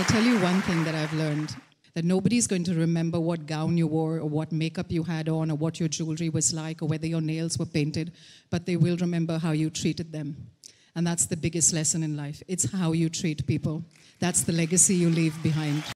I'll tell you one thing that I've learned that nobody's going to remember what gown you wore or what makeup you had on or what your jewelry was like or whether your nails were painted, but they will remember how you treated them. And that's the biggest lesson in life. It's how you treat people. That's the legacy you leave behind.